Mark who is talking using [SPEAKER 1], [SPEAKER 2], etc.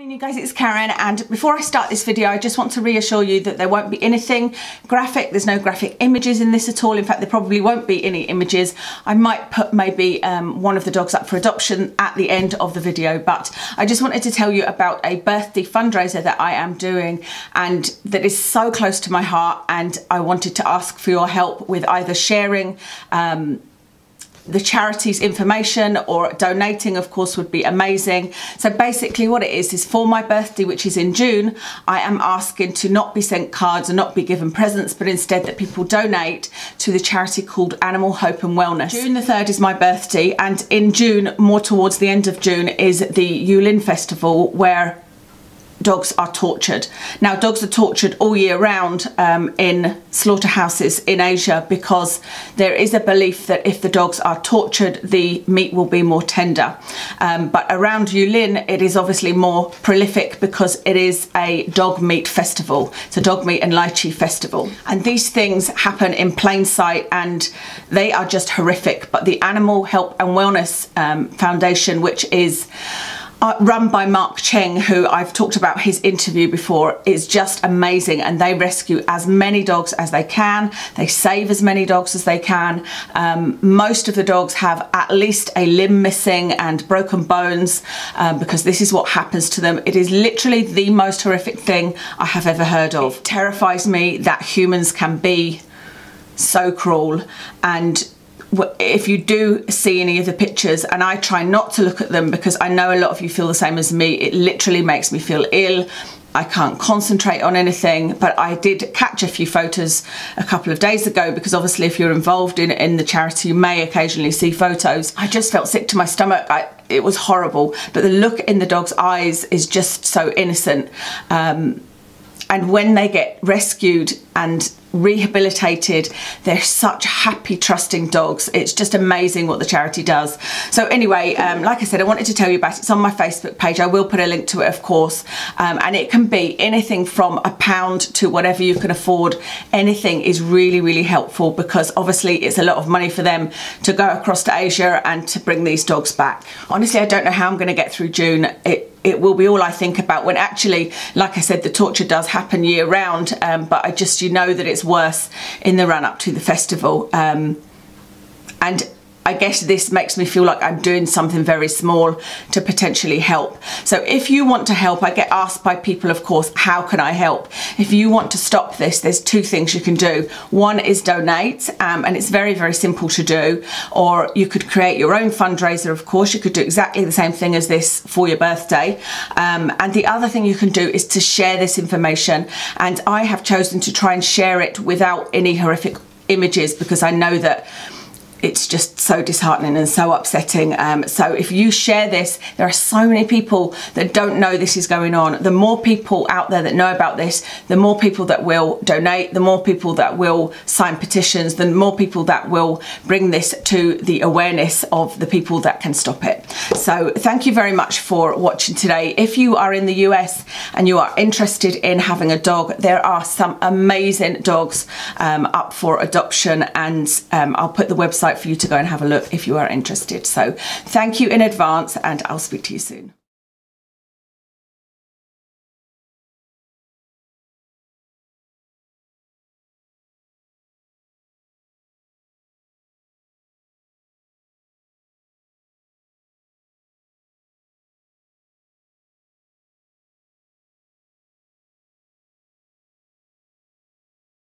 [SPEAKER 1] Morning you guys, it's Karen and before I start this video I just want to reassure you that there won't be anything graphic, there's no graphic images in this at all, in fact there probably won't be any images. I might put maybe um, one of the dogs up for adoption at the end of the video but I just wanted to tell you about a birthday fundraiser that I am doing and that is so close to my heart and I wanted to ask for your help with either sharing um, the charity's information or donating of course would be amazing. So basically what it is is for my birthday which is in June I am asking to not be sent cards and not be given presents but instead that people donate to the charity called Animal Hope and Wellness. June the 3rd is my birthday and in June more towards the end of June is the Yulin festival where dogs are tortured. Now dogs are tortured all year round um, in slaughterhouses in Asia because there is a belief that if the dogs are tortured the meat will be more tender. Um, but around Yulin it is obviously more prolific because it is a dog meat festival. It's a dog meat and lychee festival. And these things happen in plain sight and they are just horrific. But the Animal Health and Wellness um, Foundation which is uh, run by Marc Ching, who I've talked about his interview before, is just amazing. And they rescue as many dogs as they can. They save as many dogs as they can. Um, most of the dogs have at least a limb missing and broken bones um, because this is what happens to them. It is literally the most horrific thing I have ever heard of. It terrifies me that humans can be so cruel and if you do see any of the pictures and I try not to look at them because I know a lot of you feel the same as me. It literally makes me feel ill. I can't concentrate on anything but I did catch a few photos a couple of days ago because obviously if you're involved in, in the charity you may occasionally see photos. I just felt sick to my stomach. I, it was horrible but the look in the dog's eyes is just so innocent. Um, and when they get rescued and rehabilitated. They're such happy, trusting dogs. It's just amazing what the charity does. So anyway, um, like I said, I wanted to tell you about it. It's on my Facebook page. I will put a link to it, of course. Um, and it can be anything from a pound to whatever you can afford. Anything is really, really helpful because obviously it's a lot of money for them to go across to Asia and to bring these dogs back. Honestly, I don't know how I'm going to get through June. It, it will be all I think about when actually, like I said, the torture does happen year round, um, but I just, you know that it's worse in the run up to the festival. Um, and I guess this makes me feel like I'm doing something very small to potentially help. So if you want to help, I get asked by people, of course, how can I help? If you want to stop this, there's two things you can do. One is donate, um, and it's very, very simple to do. Or you could create your own fundraiser, of course. You could do exactly the same thing as this for your birthday. Um, and the other thing you can do is to share this information. And I have chosen to try and share it without any horrific images because I know that it's just so disheartening and so upsetting. Um, so if you share this, there are so many people that don't know this is going on. The more people out there that know about this, the more people that will donate, the more people that will sign petitions, the more people that will bring this to the awareness of the people that can stop it. So thank you very much for watching today. If you are in the US and you are interested in having a dog, there are some amazing dogs um, up for adoption and um, I'll put the website website for you to go and have a look if you are interested. So thank you in advance and I'll speak to you soon.